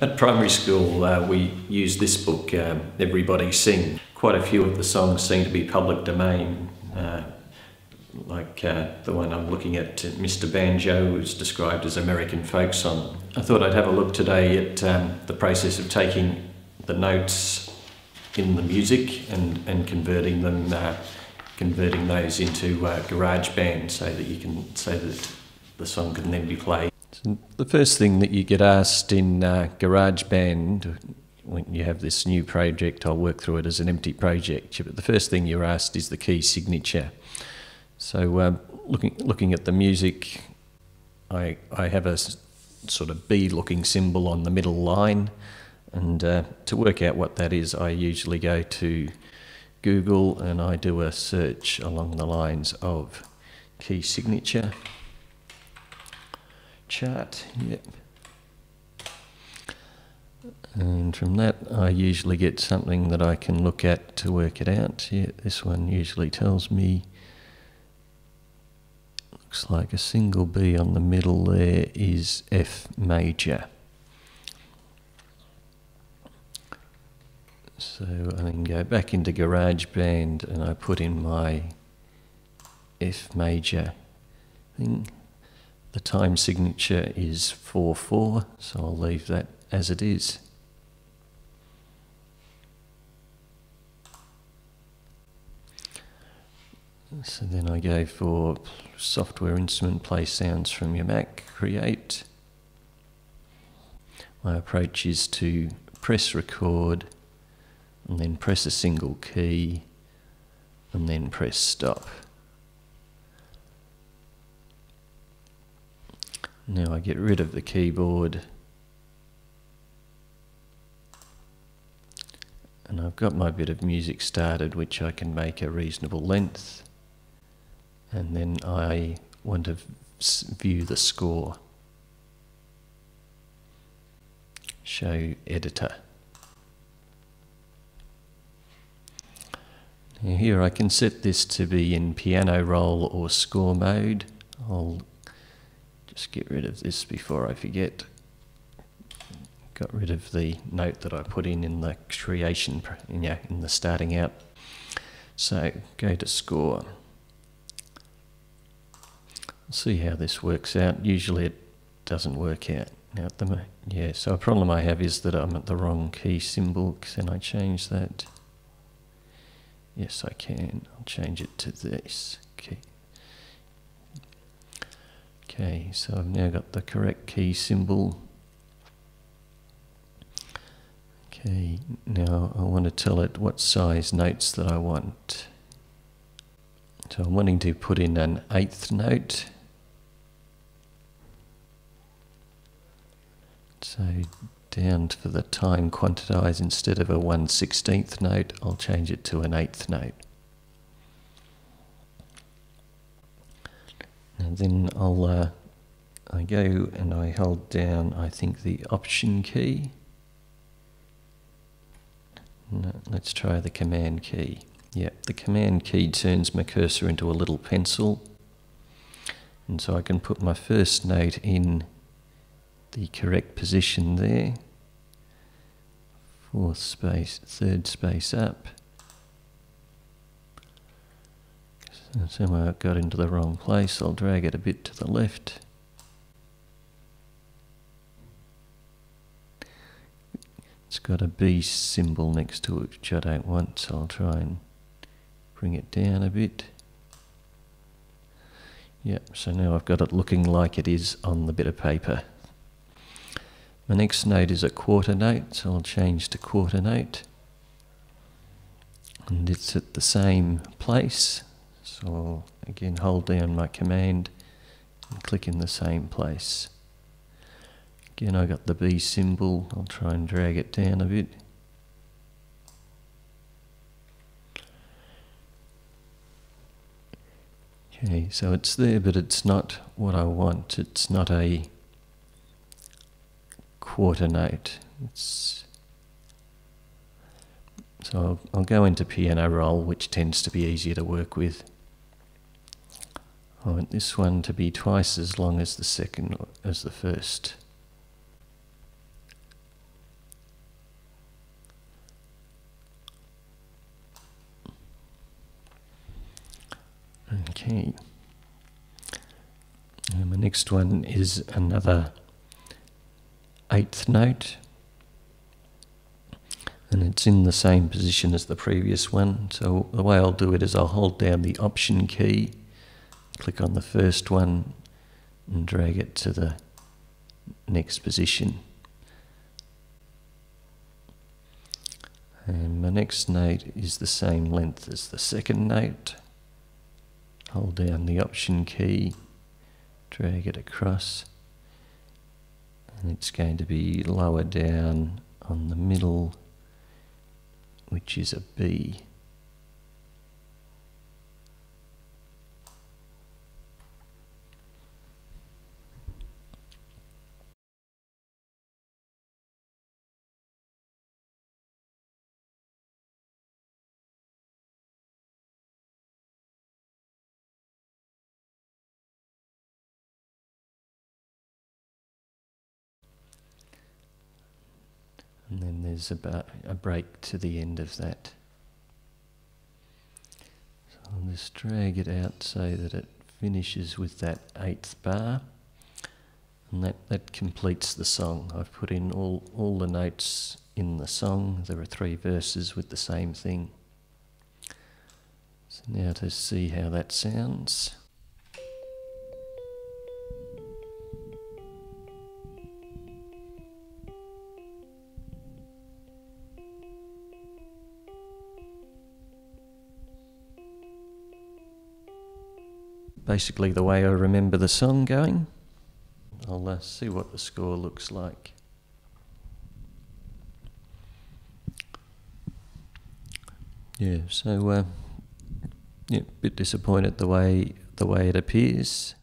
At primary school, uh, we used this book, um, Everybody Sing. Quite a few of the songs seem to be public domain, uh, like uh, the one I'm looking at, Mr. Banjo, was described as American folk song. I thought I'd have a look today at um, the process of taking the notes in the music and, and converting them, uh, converting those into uh, GarageBand so that you can, so that the song can then be played. So the first thing that you get asked in uh, GarageBand when you have this new project, I'll work through it as an empty project. But the first thing you're asked is the key signature. So uh, looking looking at the music, I I have a sort of B-looking symbol on the middle line, and uh, to work out what that is, I usually go to Google and I do a search along the lines of key signature chart. Yep. And from that, I usually get something that I can look at to work it out. Yeah, this one usually tells me, looks like a single B on the middle there is F major. So I can go back into GarageBand and I put in my F major thing. The time signature is 4-4, so I'll leave that as it is. So then I go for software instrument play sounds from your Mac, create. My approach is to press record and then press a single key and then press stop. Now I get rid of the keyboard and I've got my bit of music started which I can make a reasonable length and then I want to view the score. Show editor. Now here I can set this to be in piano roll or score mode. I'll just get rid of this before I forget. Got rid of the note that I put in in the creation, yeah, in the starting out. So go to score see how this works out. Usually it doesn't work out. Now the yeah, so a problem I have is that I'm at the wrong key symbol. Can I change that? Yes, I can. I'll change it to this. Okay. Okay, so I've now got the correct key symbol. Okay, now I want to tell it what size notes that I want. So I'm wanting to put in an eighth note. So down for the time quantize, instead of a 1 16th note, I'll change it to an 8th note. Then I'll uh, I go and I hold down, I think, the Option key. No, let's try the Command key. Yeah, the Command key turns my cursor into a little pencil. And so I can put my first note in the correct position there. Fourth space, third space up. So somehow it got into the wrong place. I'll drag it a bit to the left. It's got a B symbol next to it, which I don't want, so I'll try and bring it down a bit. Yep, so now I've got it looking like it is on the bit of paper. My next note is a quarter note, so I'll change to quarter note. And it's at the same place, so I'll again hold down my command and click in the same place. Again, I got the B symbol, I'll try and drag it down a bit. Okay, so it's there, but it's not what I want. It's not a quarter note. It's so I'll, I'll, go into piano roll, which tends to be easier to work with. I want this one to be twice as long as the second as the first. Okay. And the next one is another eighth note. And it's in the same position as the previous one. So the way I'll do it is I'll hold down the option key click on the first one, and drag it to the next position. And my next note is the same length as the second note. Hold down the Option key, drag it across, and it's going to be lower down on the middle, which is a B. and then there's about a break to the end of that. So I'll just drag it out so that it finishes with that eighth bar, and that, that completes the song. I've put in all, all the notes in the song. There are three verses with the same thing. So now to see how that sounds. Basically the way I remember the song going. I'll uh, see what the score looks like. Yeah, so uh, yeah, bit disappointed the way the way it appears.